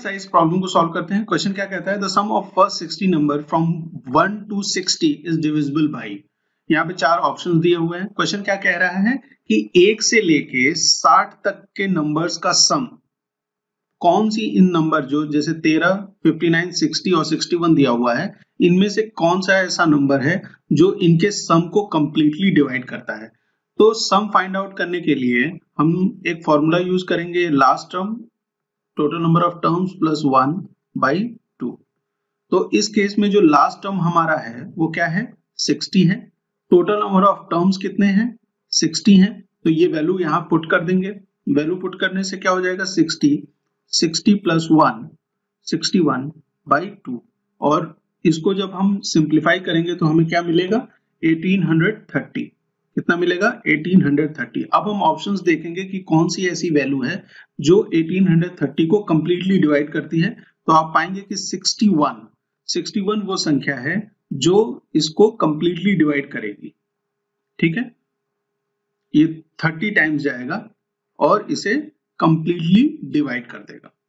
Friends इस problem को solve करते हैं। क्वेश्चन क्या कहता है? The sum of first 60 number from 1 to 60 is divisible by यहाँ पे चार ऑप्शंस दिए हुए हैं। क्वेश्चन क्या कह रहा है? कि एक से लेके 60 तक के नंबर्स का सम कौन सी इन नंबर जो जैसे 13, 59, 60 और 61 दिया हुआ है इनमें से कौन सा ऐसा नंबर है जो इनके सम को कंप्लीटली डिवाइड करता है? तो सम फाइंड आउट करने के लिए हम एक फॉर्मूला यूज़ करेंगे last term total number of terms plus one by two तो इस केस में जो लास्ट टर्म हमारा है, वो क्या है? सिक्सटी है। टोटल नंबर ऑफ़ टर्म्स कितने हैं? सिक्सटी है। तो ये वैल्यू यहाँ पुट कर देंगे। वैल्यू पुट करने से क्या हो जाएगा? Sixty sixty plus one sixty one by two और इसको जब हम सिंप्लीफाई करेंगे तो हमें क्या मिलेगा? एटीन हंड्रेड थर्टी कितना मिलेगा? 1830 अब हम ऑप्शंस देखेंगे कि कौन सी ऐसी वैल्यू है जो 1830 को कंप्लीटली डिवाइड करती है। तो आप पाएँगे कि 61 61 वो संख्या है जो इसको कंप्लीटली डिवाइड करेगी। ठीक है? ये 30 टाइम्स जाएगा और इसे कंप्लीटली डिवाइड कर देगा।